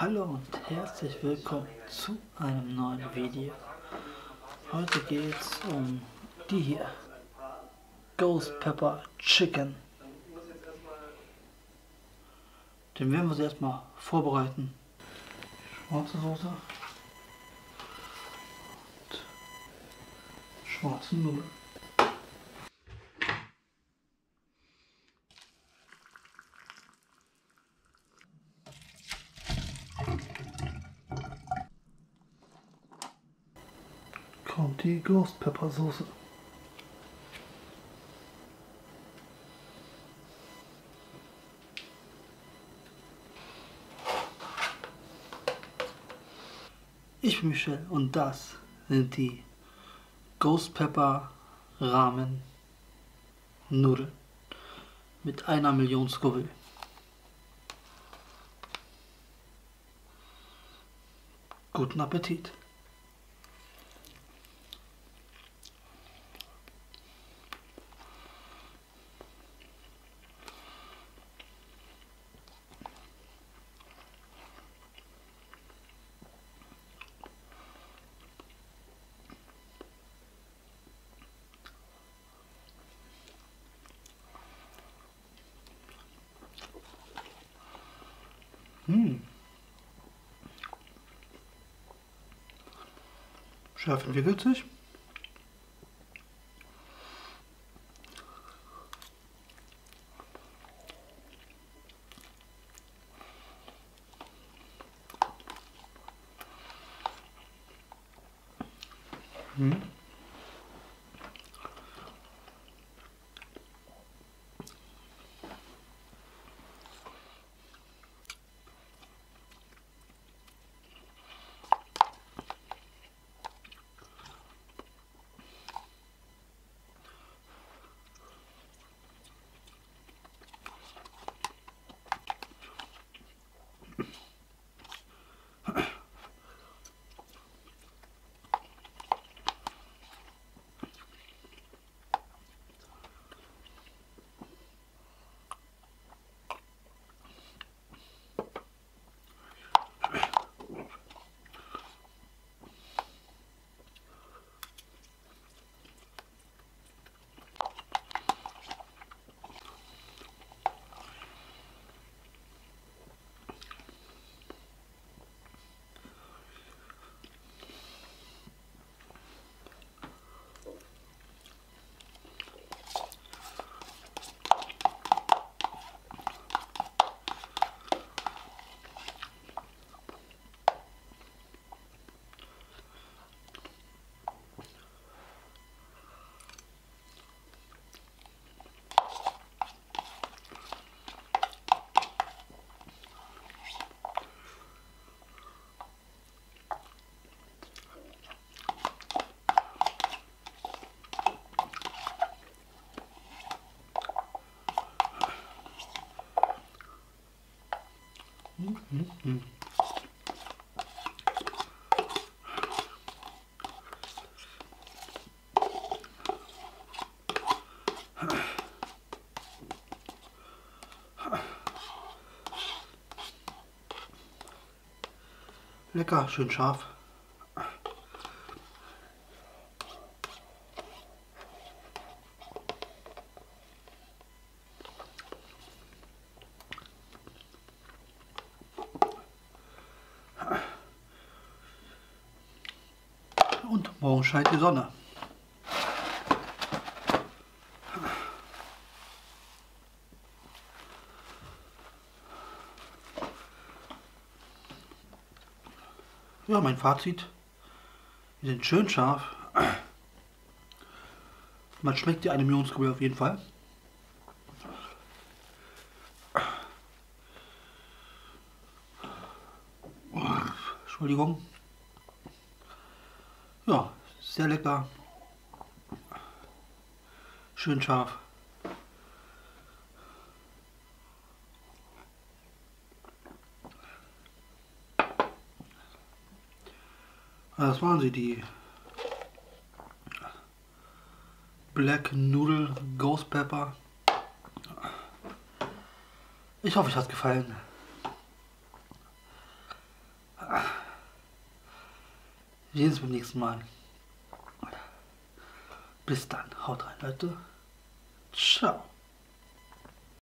Hallo und herzlich willkommen zu einem neuen Video. Heute geht es um die hier. Ghost Pepper Chicken. Den werden wir uns erstmal vorbereiten. Schwarze Soße. Und schwarze Nudeln. Die Ghost Pepper Soße. Ich bin Michelle und das sind die Ghost Pepper Ramen Nudeln mit einer Million Scoville. Guten Appetit! Hm. Scharf entwickelt sich. Hm. Lecker, schön scharf. Und morgen scheint die Sonne. Ja, mein Fazit. Die sind schön scharf. Man schmeckt die Animationsgabel auf jeden Fall. Entschuldigung. Ja, sehr lecker. Schön scharf. Das waren sie, die Black Noodle Ghost Pepper. Ich hoffe, euch hat gefallen. Wir sehen uns beim nächsten Mal. Bis dann. Haut rein, Leute. Ciao.